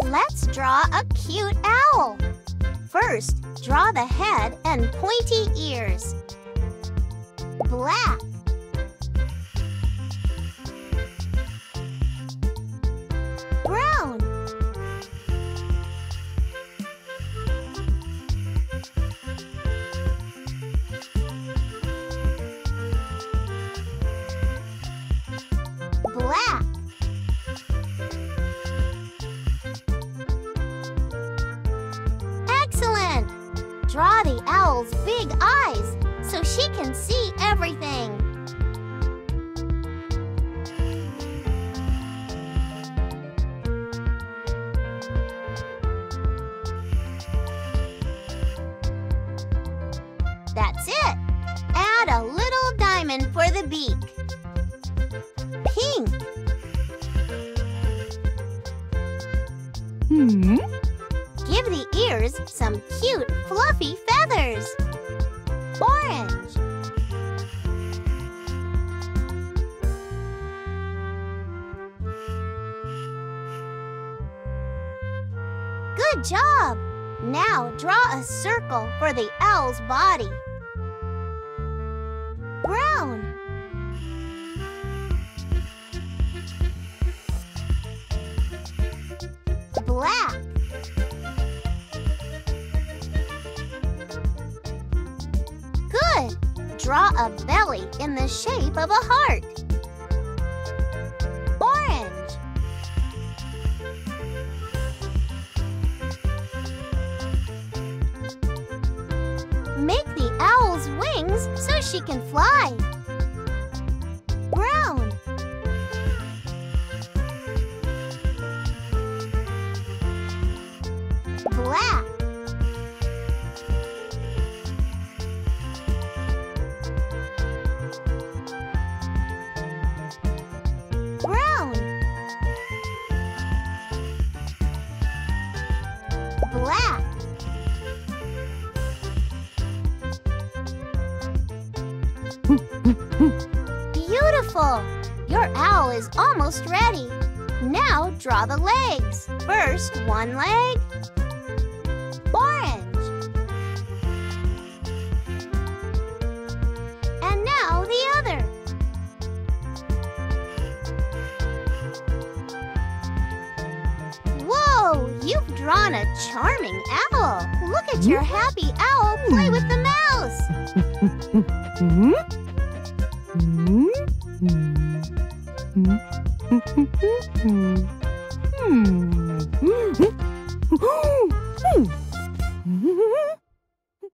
Let's draw a cute owl. First, draw the head and pointy ears. Black. Draw the owl's big eyes so she can see everything. That's it. Add a little diamond for the beak. Pink. Hmm. Ears some cute, fluffy feathers. Orange. Good job! Now draw a circle for the owl's body. Brown. Black. Draw a belly in the shape of a heart. Orange. Make the owl's wings so she can fly. Brown. Black. Black. Beautiful! Your owl is almost ready. Now draw the legs. First, one leg. You've drawn a charming owl. Look at your happy owl play with the mouse. Hmm. Hmm. Hmm. Hmm. Hmm. Hmm. Hmm.